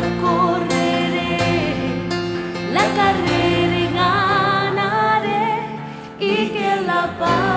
con tu